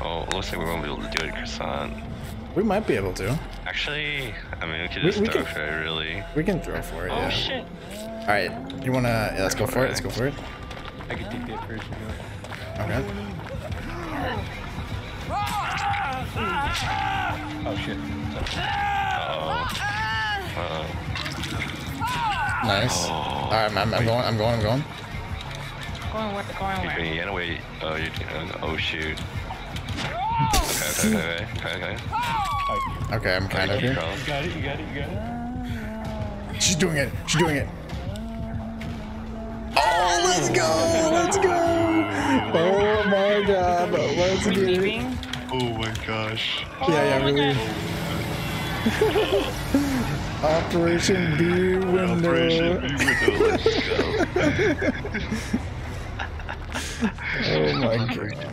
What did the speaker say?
Oh, it looks like we won't be able to do it, croissant. We might be able to. Actually, I mean, we could just we throw can- for it, really. We can throw for it. Oh yeah. shit! All right. You wanna? Yeah, let's go for it. Let's go for it. I can take that first. You know. Okay. Oh shit. Uh-oh. Uh-oh. Nice. Oh. All right, I'm, I'm going. I'm going. I'm going. Going where? Going where? You're where? doing it wait. Oh, you're doing Oh, shoot. Okay, okay, okay, okay, okay. Oh, I'm kind of here. you got it. You got it. You got it. She's doing it. She's doing it. Oh, let's go. Let's go. Oh my god. Let's We're get it. Oh my gosh. Yeah, yeah, really. Operation B window. Operation B window, let's go. Oh my god.